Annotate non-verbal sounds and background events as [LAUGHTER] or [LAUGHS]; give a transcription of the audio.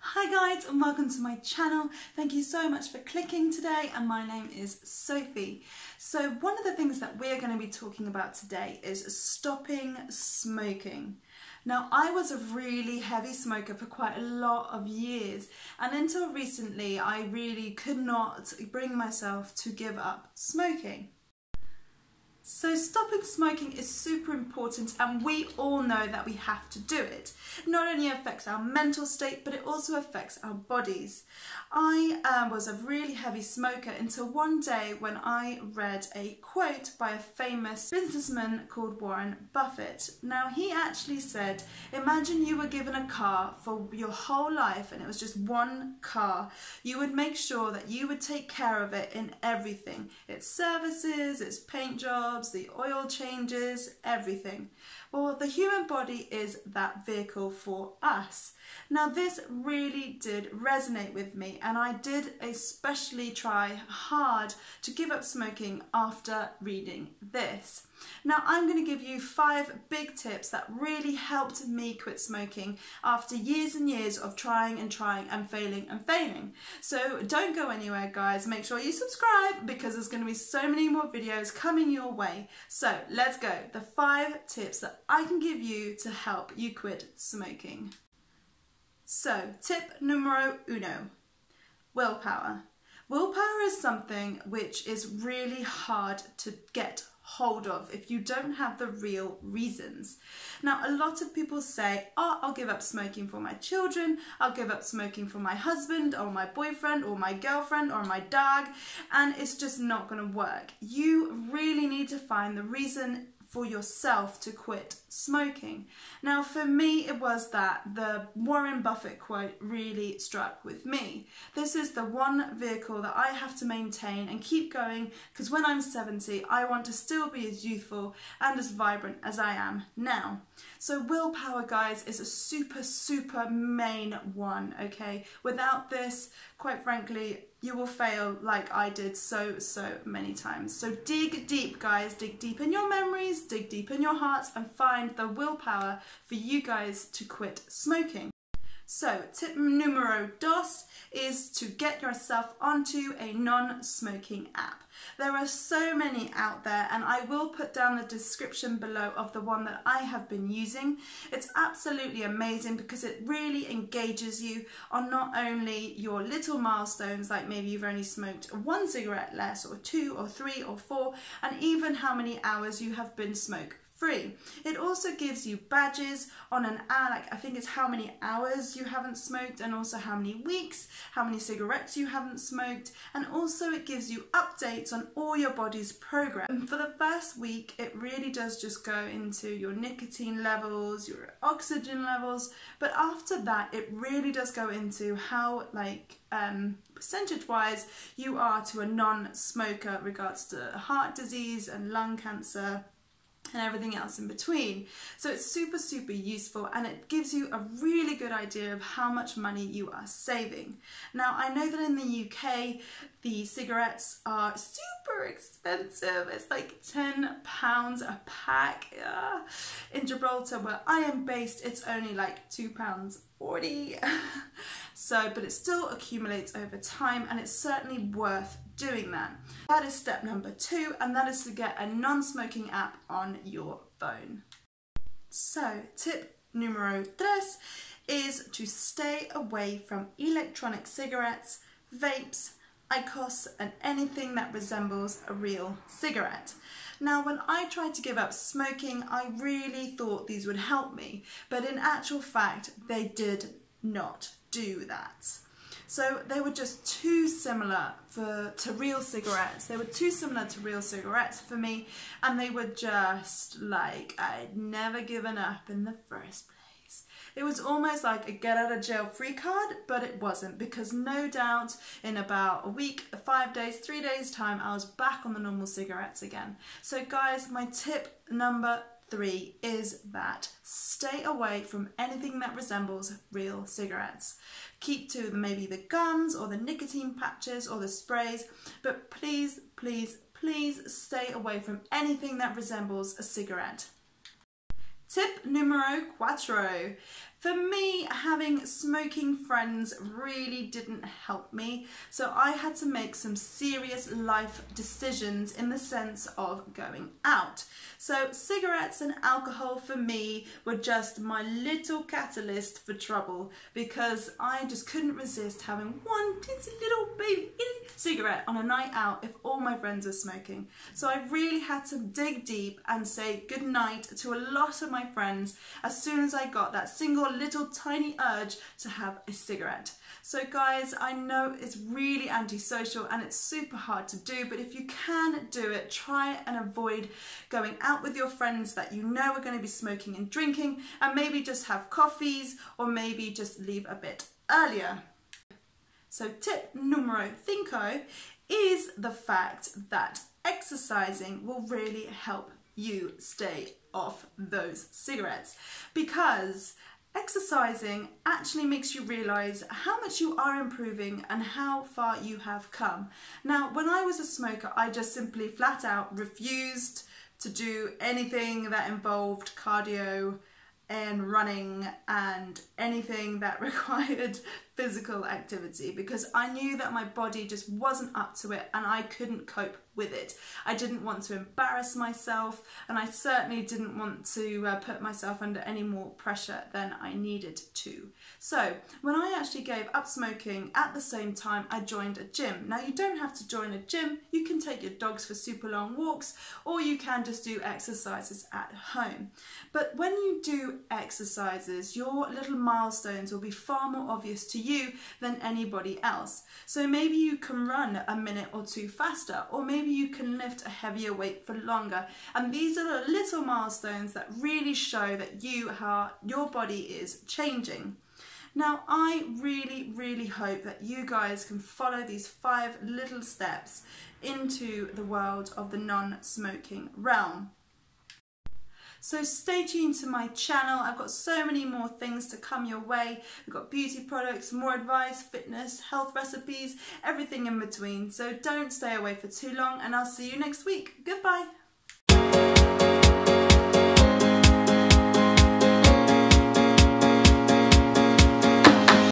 Hi guys and welcome to my channel. Thank you so much for clicking today and my name is Sophie. So one of the things that we're going to be talking about today is stopping smoking. Now I was a really heavy smoker for quite a lot of years and until recently I really could not bring myself to give up smoking. So stopping smoking is super important and we all know that we have to do it. Not only affects our mental state but it also affects our bodies. I uh, was a really heavy smoker until one day when I read a quote by a famous businessman called Warren Buffett. Now he actually said, imagine you were given a car for your whole life and it was just one car. You would make sure that you would take care of it in everything. Its services, its paint jobs, the oil changes, everything. Well, the human body is that vehicle for us. Now, this really did resonate with me, and I did especially try hard to give up smoking after reading this. Now, I'm going to give you five big tips that really helped me quit smoking after years and years of trying and trying and failing and failing. So, don't go anywhere, guys. Make sure you subscribe because there's going to be so many more videos coming your way. So, let's go. The five tips that I can give you to help you quit smoking. So, tip numero uno willpower. Willpower is something which is really hard to get hold of if you don't have the real reasons. Now, a lot of people say, oh, I'll give up smoking for my children, I'll give up smoking for my husband or my boyfriend or my girlfriend or my dog, and it's just not going to work. You really need to find the reason for yourself to quit smoking. Now, for me, it was that the Warren Buffett quote really struck with me. This is the one vehicle that I have to maintain and keep going because when I'm 70, I want to still be as youthful and as vibrant as I am now. So, willpower, guys, is a super, super main one, okay? Without this, quite frankly, you will fail like I did so, so many times. So dig deep, guys. Dig deep in your memories, dig deep in your hearts, and find the willpower for you guys to quit smoking. So, tip numero dos is to get yourself onto a non smoking app. There are so many out there, and I will put down the description below of the one that I have been using. It's absolutely amazing because it really engages you on not only your little milestones, like maybe you've only smoked one cigarette less, or two, or three, or four, and even how many hours you have been smoke free. It also gives you badges on an hour, like I think it's how many hours you haven't smoked and also how many weeks, how many cigarettes you haven't smoked, and also it gives you updates on all your body's progress. And for the first week, it really does just go into your nicotine levels, your oxygen levels, but after that, it really does go into how like um, percentage wise you are to a non-smoker regards to heart disease and lung cancer and everything else in between. So it's super, super useful and it gives you a really good idea of how much money you are saving. Now, I know that in the UK, the cigarettes are super expensive. It's like 10 pounds a pack. In Gibraltar, where I am based, it's only like two pounds 40. [LAUGHS] so, but it still accumulates over time and it's certainly worth doing that. That is step number two, and that is to get a non-smoking app on your phone. So, tip numero tres is to stay away from electronic cigarettes, vapes, IQOS and anything that resembles a real cigarette. Now when I tried to give up smoking I really thought these would help me but in actual fact they did not do that. So they were just too similar for to real cigarettes. They were too similar to real cigarettes for me and they were just like I'd never given up in the first place. It was almost like a get out of jail free card, but it wasn't because no doubt in about a week, five days, three days time, I was back on the normal cigarettes again. So guys, my tip number three is that stay away from anything that resembles real cigarettes. Keep to maybe the gums or the nicotine patches or the sprays, but please, please, please stay away from anything that resembles a cigarette. Tip numero cuatro. For me, having smoking friends really didn't help me, so I had to make some serious life decisions in the sense of going out. So cigarettes and alcohol for me were just my little catalyst for trouble because I just couldn't resist having one teensy little baby cigarette on a night out if all my friends were smoking. So I really had to dig deep and say goodnight to a lot of my friends as soon as I got that single little tiny urge to have a cigarette. So guys, I know it's really antisocial and it's super hard to do, but if you can do it, try and avoid going out with your friends that you know are going to be smoking and drinking and maybe just have coffees or maybe just leave a bit earlier. So tip numero cinco is the fact that exercising will really help you stay off those cigarettes because exercising actually makes you realize how much you are improving and how far you have come. Now, when I was a smoker, I just simply flat out refused to do anything that involved cardio and running and anything that [LAUGHS] required physical activity because I knew that my body just wasn't up to it and I couldn't cope with it. I didn't want to embarrass myself and I certainly didn't want to uh, put myself under any more pressure than I needed to. So when I actually gave up smoking at the same time I joined a gym. Now you don't have to join a gym, you can take your dogs for super long walks or you can just do exercises at home. But when you do exercises your little milestones will be far more obvious to you than anybody else. So maybe you can run a minute or two faster or maybe maybe you can lift a heavier weight for longer. And these are the little milestones that really show that you are, your body is changing. Now, I really, really hope that you guys can follow these five little steps into the world of the non-smoking realm. So stay tuned to my channel. I've got so many more things to come your way. We've got beauty products, more advice, fitness, health recipes, everything in between. So don't stay away for too long and I'll see you next week. Goodbye.